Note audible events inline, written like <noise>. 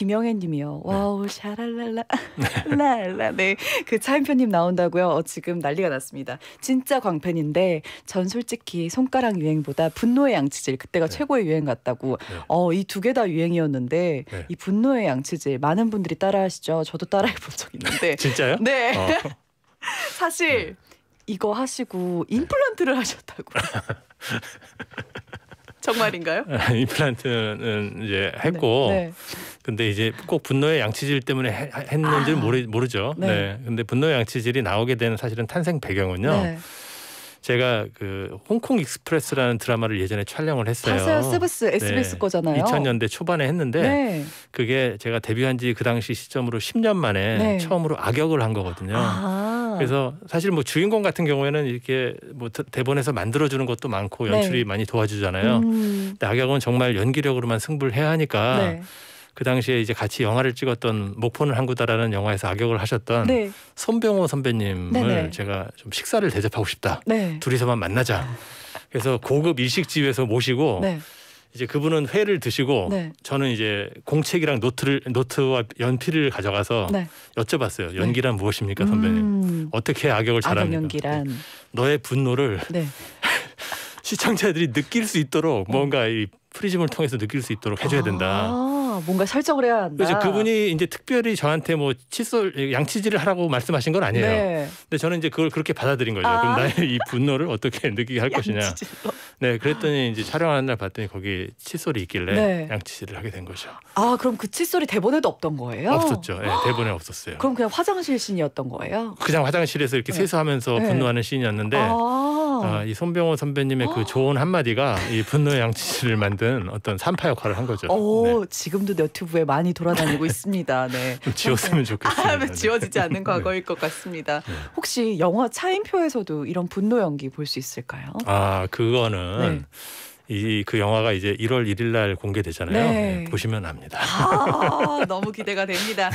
김영애님이요. 와우 샤랄랄라 <laughs> 랄라 네 그 차인표님 나온다고요. 어, 지금 난리가 났습니다. 진짜 광팬인데 전 솔직히 손가락 유행보다 분노의 양치질 그때가 네. 최고의 유행 같다고. 네. 어 이 두 개 다 유행이었는데 네. 이 분노의 양치질 많은 분들이 따라하시죠. 저도 따라해 본 적 있는데 <laughs> 진짜요? 네 어. <laughs> 사실 이거 하시고 임플란트를 하셨다고. 정말인가요? 임플란트는 이제 했고 네. 근데 이제 꼭 분노의 양치질 때문에 해- 했는지는 아. 모르, 모르죠. 네. 네. 근데 분노의 양치질이 나오게 되는 사실은 탄생 배경은요. 네. 제가 그 홍콩 익스프레스라는 드라마를 예전에 촬영을 했어요. 봤어요. 스브스 SBS 네. 거잖아요. 2000년대 초반에 했는데 네. 그게 제가 데뷔한 지 그 당시 시점으로 10년 만에 네. 처음으로 악역을 한 거거든요. 아. 그래서 사실 뭐 주인공 같은 경우에는 이렇게 뭐 대- 대본에서 만들어 주는 것도 많고 연출이 네. 많이 도와주잖아요. 음. 근데 악역은 정말 연기력으로만 승부를 해야 하니까 네. 그 당시에 이제 같이 영화를 찍었던 목포는 항구다라는 영화에서 악역을 하셨던 네. 손병호 선배님을 네네. 제가 좀 식사를 대접하고 싶다. 네. 둘이서만 만나자. 그래서 고급 일식집에서 모시고 네. 이제 그분은 회를 드시고 네. 저는 이제 공책이랑 노트를 노트와 연필을 가져가서 네. 여쭤봤어요. 연기란 무엇입니까, 선배님? 음. 어떻게 악역을 악역 잘합니까? 연기란. 너의 분노를 네. <laughs> 시청자들이 느낄 수 있도록 뭔가 이 프리즘을 통해서 느낄 수 있도록 해줘야 된다. 아, 뭔가 설정을 해야 한다. 그래서 그분이 이제 특별히 저한테 뭐 칫솔 양치질을 하라고 말씀하신 건 아니에요. 네. 근데 저는 이제 그걸 그렇게 받아들인 거죠. 아. 그럼 나의 이 분노를 어떻게 <laughs> 느끼게 할 것이냐. 네, 그랬더니 이제 촬영하는 날 봤더니 거기 칫솔이 있길래 네. 양치질을 하게 된 거죠. 아, 그럼 그 칫솔이 대본에도 없던 거예요? 없었죠. 네, 대본에 없었어요. 그럼 그냥 화장실 씬이었던 거예요? 그냥 화장실에서 이렇게 네. 세수하면서 네. 분노하는 씬이었는데 아. 아, 이 손병호 선배님의 그 좋은 한마디가 이 분노의 양치질을 만든 어떤 산파 역할을 한 거죠. 오, 네. 지금도 유튜브에 많이 돌아다니고 <laughs> 있습니다. 네. 좀 지웠으면 좋겠어요. 아, 네. 지워지지 않는 과거일 것 같습니다. 네. 혹시 영화 차인표에서도 이런 분노 연기 볼 수 있을까요? 아 그거는 이그 영화가 이제 1월 1일 날 공개되잖아요. 네. 네, 보시면 압니다. 아, 너무 기대가 됩니다.